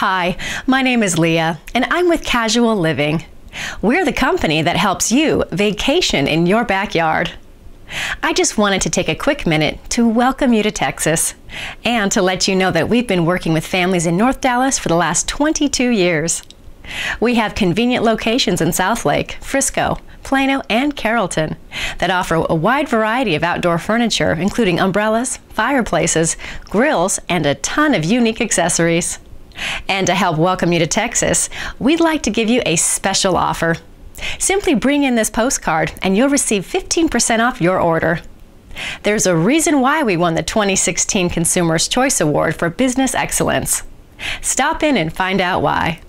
Hi, my name is Leah, and I'm with Casual Living. We're the company that helps you vacation in your backyard. I just wanted to take a quick minute to welcome you to Texas and to let you know that we've been working with families in North Dallas for the last 22 years. We have convenient locations in Southlake, Frisco, Plano, and Carrollton that offer a wide variety of outdoor furniture, including umbrellas, fireplaces, grills, and a ton of unique accessories. And to help welcome you to Texas, we'd like to give you a special offer. Simply bring in this postcard and you'll receive 15% off your order. There's a reason why we won the 2016 Consumers' Choice Award for Business Excellence. Stop in and find out why.